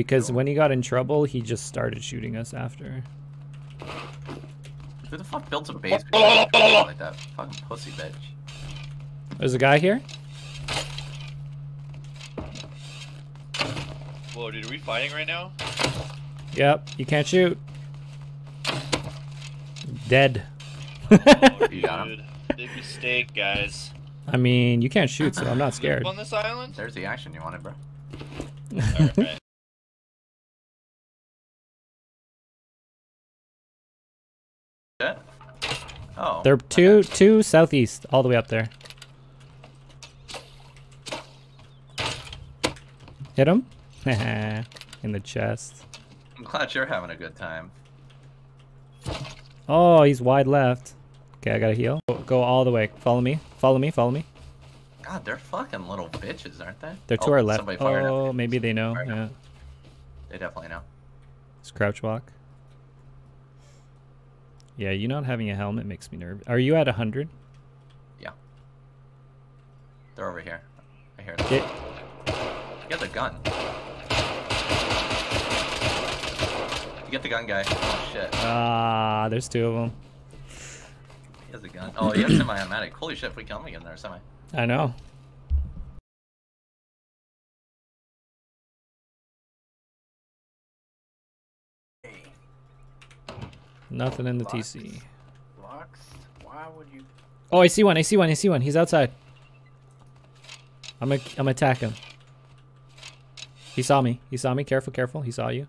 Because when he got in trouble, he just started shooting us after. Who the fuck builds a base like that? Fucking pussy bitch. There's a guy here. Whoa, dude, are we fighting right now? Yep, you can't shoot. Dead. Oh, You got him. dude. Big mistake, guys. I mean, you can't shoot, so I'm not scared. On this island? There's the action you wanted, bro. Alright. Oh. They're two, two southeast, all the way up there. Hit him. In the chest. I'm glad you're having a good time. Oh, he's wide left. Okay, I gotta heal. Go, all the way. Follow me. Follow me. Follow me. God, they're fucking little bitches, aren't they? They're to oh, our left. Oh, maybe they know. Yeah. They definitely know. It's crouch walk. Yeah, you not having a helmet makes me nervous. Are you at 100? Yeah. They're over here. I hear them. Get, Get the gun. You get the gun, guy. Oh shit. ah, there's two of them. He has a gun. Oh, he has semi-automatic. Holy shit, if we kill him again, there semi. I know. Nothing in the TC. Lux, why would you? Oh, I see one. I see one. I see one. He's outside. I'm gonna, I'm gonna attack him. He saw me. He saw me. Careful, careful. He saw you.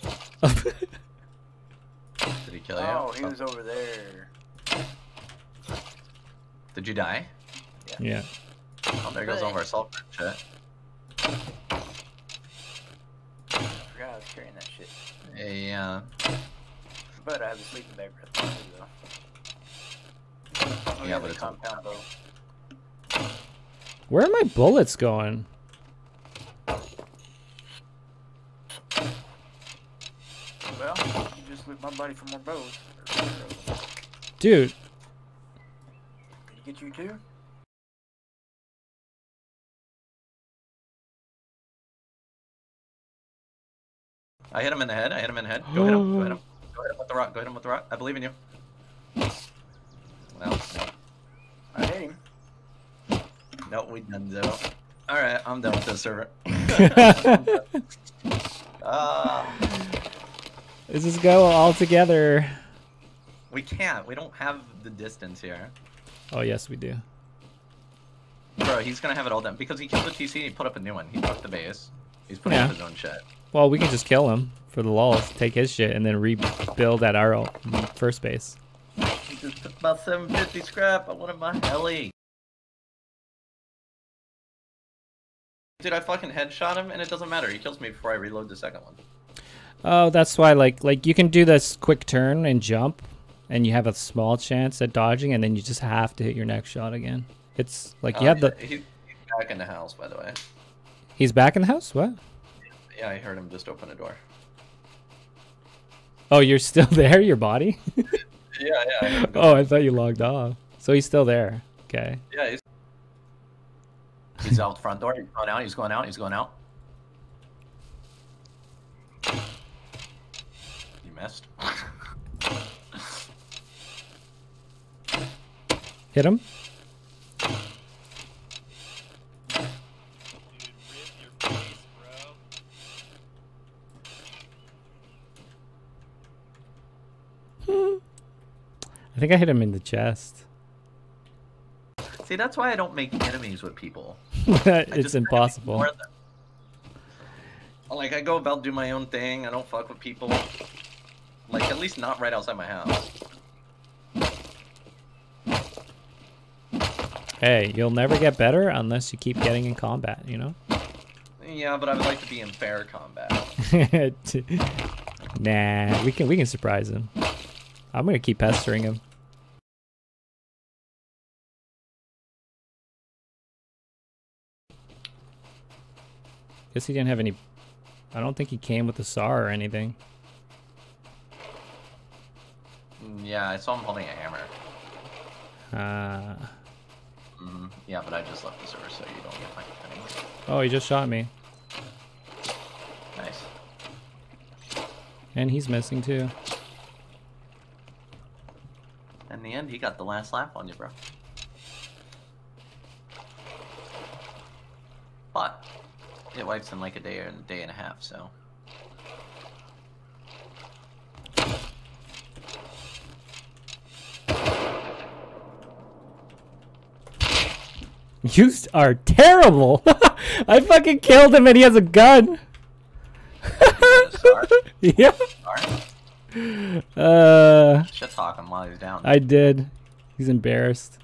Did he kill you? Oh, he oh. was over there. Did you die? yeah. Oh, there goes all of our sulfur and shit. I forgot I was carrying that shit. Yeah. But I have a sleeping bag right there, though. Oh, Yeah, but it's compound though. Where are my bullets going? Well, you just loot my buddy for more bows. Dude, Did he get you too? I hit him in the head. I hit him in the head. Go hit him. Go hit him. Go hit him with the rock. Go hit him with the rock. I believe in you. Well, I hit him. no, we done though. All right, I'm done with this server. Um. Let's just go all together. we can't. We don't have the distance here. Oh, yes, we do. Bro, he's gonna have it all done because he killed the TC. He put up a new one. He took the base. He's putting up his own shit. Well, we can just kill him for the lulls, take his shit, and then rebuild at our first base. He just took about 750 scrap. I wanted my heli. Dude, I fucking headshot him, and it doesn't matter. He kills me before I reload the second one. Oh, that's why, like, like you can do this quick turn and jump, and you have a small chance at dodging, and then you just have to hit your next shot again. It's like you Uh, have the. He's he's back in the house, by the way. He's back in the house. What? Yeah, I heard him just open a door. Oh, you're still there. Your body? Yeah, yeah. I heard him go- oh, I thought you logged off. So he's still there. Okay. Yeah, he's, he's out the front door. He's going out. He's going out. He's going out. You missed. Hit him. Dude, rip your face, bro. I think I hit him in the chest. See, that's why I don't make enemies with people. It's impossible. Like I go about do my own thing. I don't fuck with people. Like at least not right outside my house. Hey, you'll never get better unless you keep getting in combat, you know? Yeah, but I would like to be in fair combat. nah, we can we can surprise him. I'm gonna keep pestering him. Guess he didn't have any. I don't think he came with a SAR or anything. Mm, Yeah, I saw him holding a hammer. Uh, Mm, yeah, but I just left the server so you don't get my enemies. oh, he just shot me. Nice. And he's missing too. In the end, he got the last laugh on you, bro. But it wipes in like a day or a day and a half, so. You are terrible. I fucking killed him and he has a gun. Yeah. Uh, Shit talk him while he's down. I did. He's embarrassed.